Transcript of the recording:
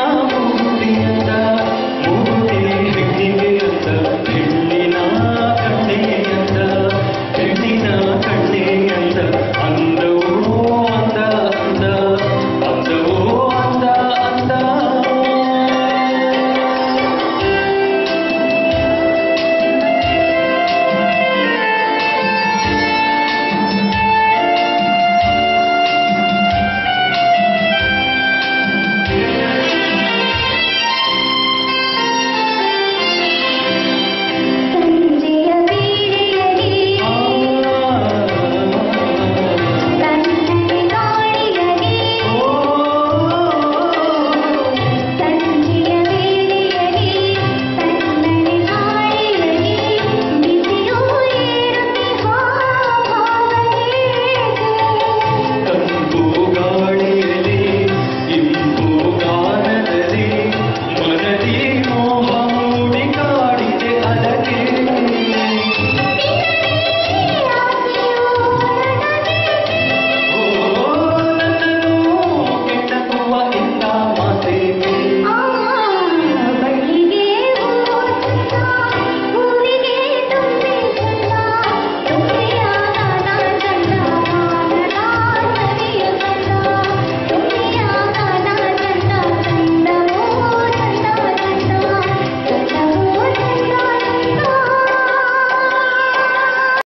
kamu tiada